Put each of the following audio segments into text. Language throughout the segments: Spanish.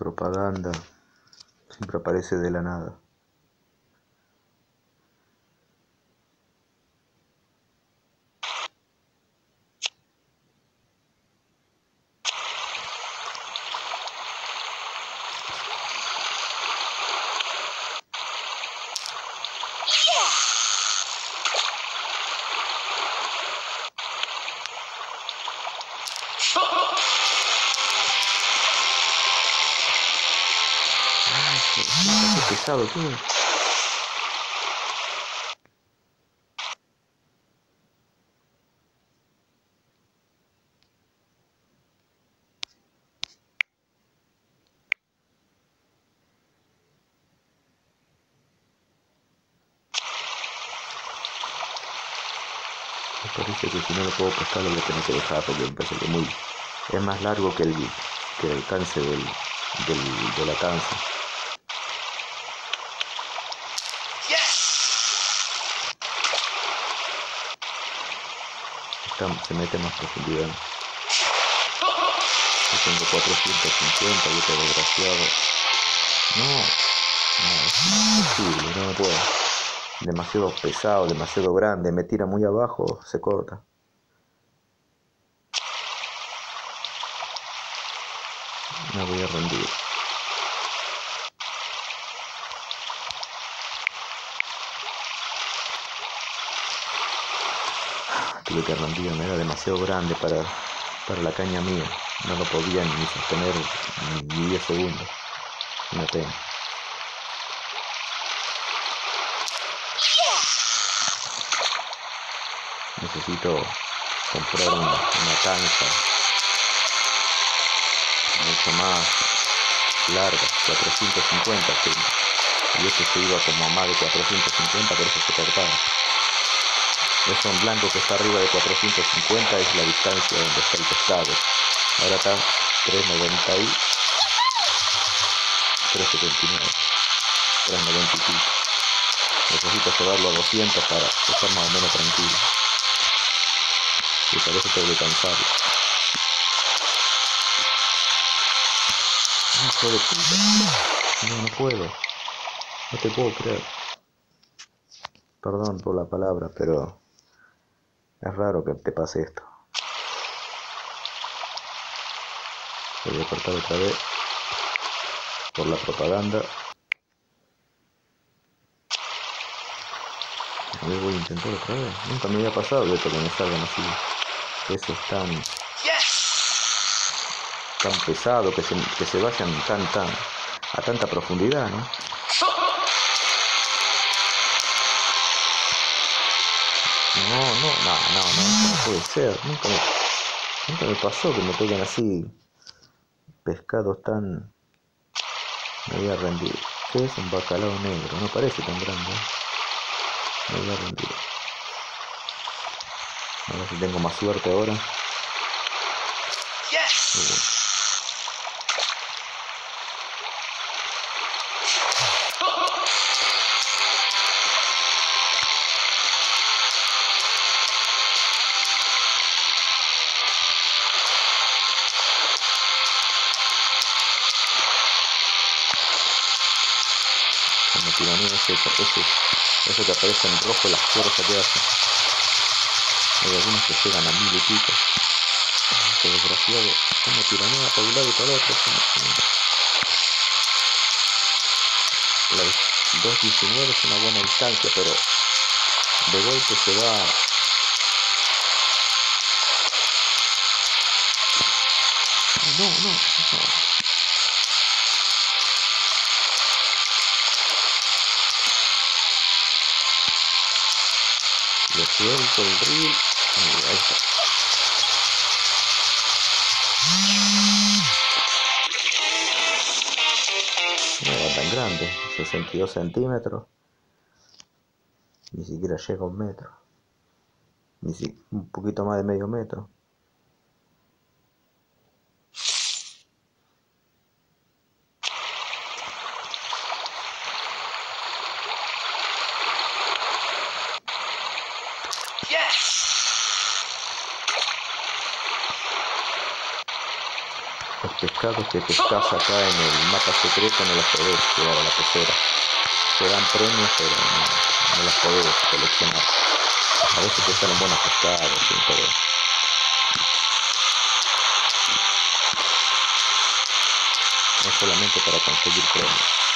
Propaganda. Siempre aparece de la nada. Qué pesado. Me parece que si no lo puedo pescar lo voy a tener que dejar porque me parece que muy es más largo que el que el alcance del, del, de la cansa. Se mete más profundidad. Yo tengo 450 y este desgraciado. No, no, es imposible, no, no puedo. Demasiado pesado, demasiado grande, me tira muy abajo, se corta. Me voy a rendir. Tuve que rendirme, era demasiado grande para, para la caña mía. No lo podía ni sostener ni ni 10 segundos. Una pena. Necesito comprar una, una cancha mucho más larga, 450 tengo. Y este se iba como a más de 450, por eso se cortaba. Eso en blanco que está arriba de 450 es la distancia donde está el pescado. Ahora está 390 y 379, 390 y pico. Necesito llevarlo a 200 para estar más o menos tranquilo. Y por eso tengo que cansarlo. Hijo de puta. No, no puedo. No te puedo creer. Perdón por la palabra, pero es raro que te pase esto. Voy a cortar otra vez por la propaganda. A ver, voy a intentar otra vez. Nunca me había pasado de esto que me salgan así. Peces tan, tan pesados, que se, que se vayan tan, tan, a tanta profundidad, ¿no? No, no, no, no, no, eso no puede ser. Nunca me, nunca me pasó que me toquen así pescados tan... Me voy a rendir. ¿Qué es un bacalao negro? No parece tan grande. ¿eh? Me voy a rendir. A ver si tengo más suerte ahora. Ese que aparece en rojo las fuerzas que hace. Hay algunos que llegan a mil y pico. Este desgraciado, como tiranía por un lado y por el otro. La dis- 2.19 es una buena distancia, pero de golpe se va. No, no, suelto el reel. ahí está. No era tan grande, 62 centímetros. Ni siquiera llega un metro. Ni si, un poquito más de medio metro. Pescados que pescas acá en el mapa secreto no los podés llevar a la pecera. Te dan premios, pero no, no los podés seleccionar. A veces te salen buenos pescados, sí, pero no solamente para conseguir premios.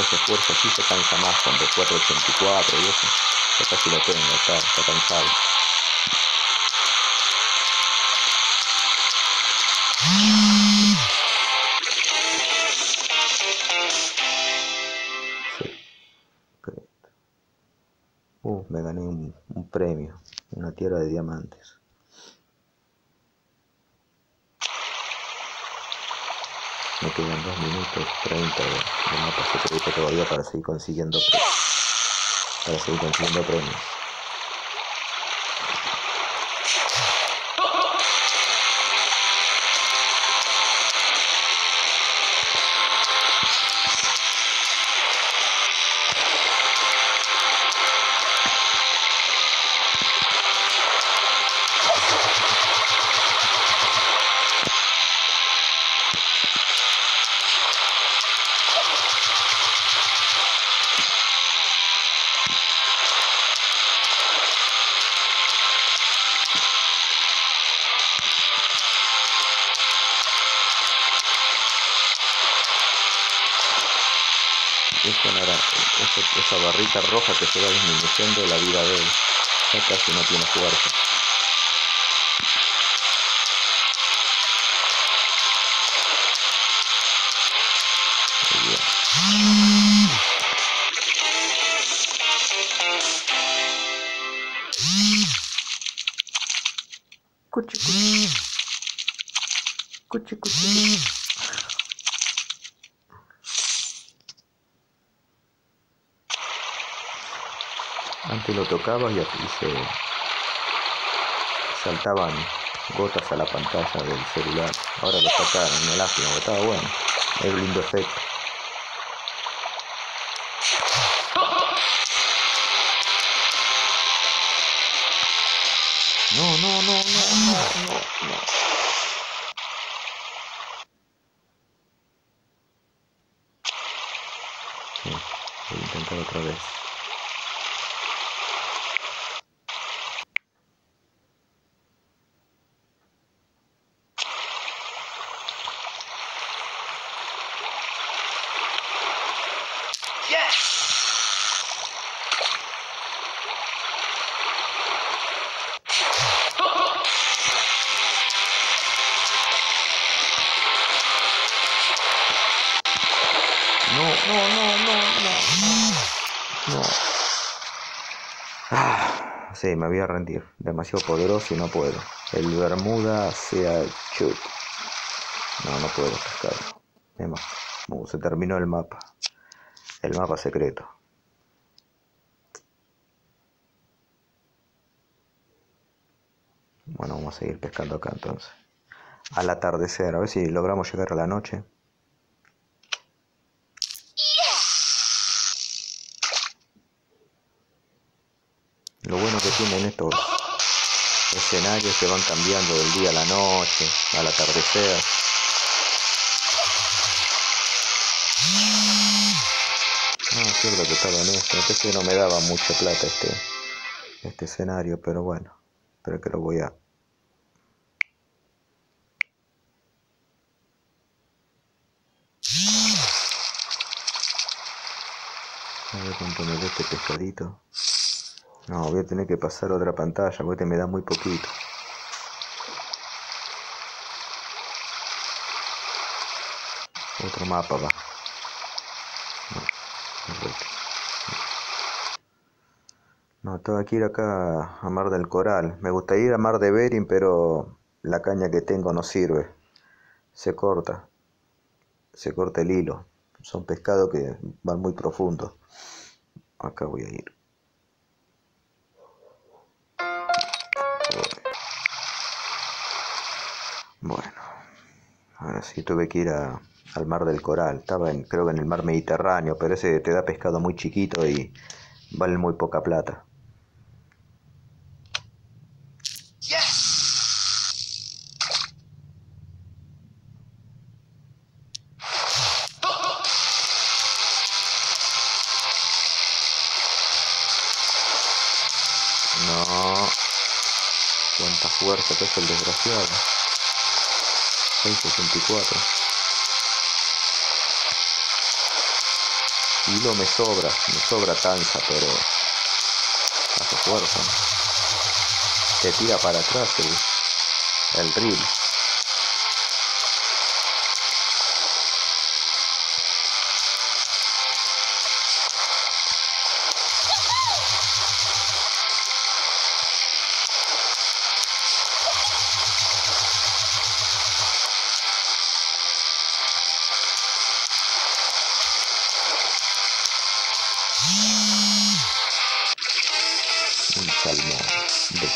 Después se esfuerza así se cansa más el 484 y eso. Ya casi lo tengo, está, está cansado. Sí. Uh, me gané un premio, una tierra de diamantes. Me quedan 2 minutos 30 de, de mapa secreto todavía para seguir consiguiendo pre- para seguir consiguiendo premios. Esa, esa, esa barrita roja que se va disminuyendo la vida de él. Ya casi no tiene fuerza. Cuchi. Cuchi, cuchi, Antes lo tocabas y, y se saltaban gotas a la pantalla del celular. Ahora lo sacaron, una lástima, estaba bueno. Es lindo efecto. No, no, no, no, no, no, no. Sí, voy a intentar otra vez. No, no, no, no, no. Ah, sí, me voy a rendir. Demasiado poderoso y no puedo. El Bermuda sea chut. No, no puedo pescarlo. Uh, se terminó el mapa. El mapa secreto. Bueno, vamos a seguir pescando acá entonces. Al atardecer, a ver si logramos llegar a la noche. Estos escenarios que van cambiando del día a la noche, al atardecer. Ah, cierto que estaba en esto. Pensé que no me daba mucha plata este, este escenario, pero bueno, espero que lo voy a... A ver cuánto me da este pescadito. No, voy a tener que pasar otra pantalla porque este me da muy poquito. Otro mapa va. No, tengo que ir acá a Mar del Coral. Me gustaría ir a Mar de Bering, pero la caña que tengo no sirve. Se corta. Se corta el hilo. Son pescados que van muy profundos. acá voy a ir. Bueno, ahora sí tuve que ir al mar del Coral. Estaba en, creo que en el mar Mediterráneo, pero ese te da pescado muy chiquito y vale muy poca plata. No. Cuánta fuerza que es el desgraciado. 664. Hilo me sobra, me sobra tanza, pero hace fuerza. Te tira para atrás el, el reel.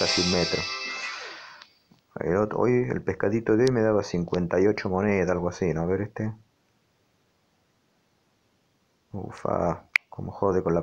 Casi un metro. hoy el pescadito de hoy me daba 58 monedas, algo así, ¿no? A ver este. Ufa, como jode con la...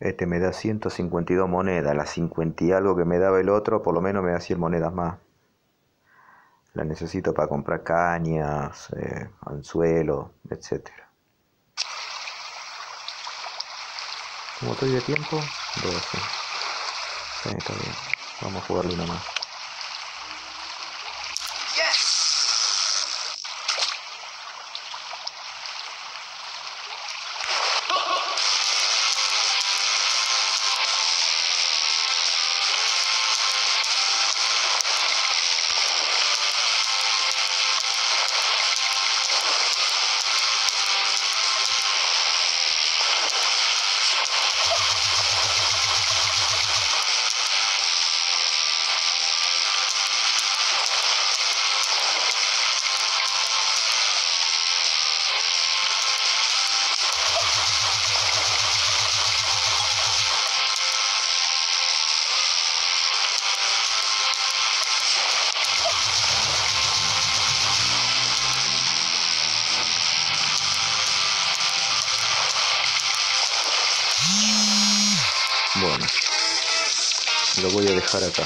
Este me da 152 monedas, las 50 y algo que me daba el otro, por lo menos me da 100 monedas más. La necesito para comprar cañas, eh, anzuelo, etcétera. Como estoy de tiempo, 12. Sí, está bien. Vamos a jugarle una más. Voy a dejar acá.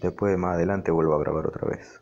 Después más adelante vuelvo a grabar otra vez.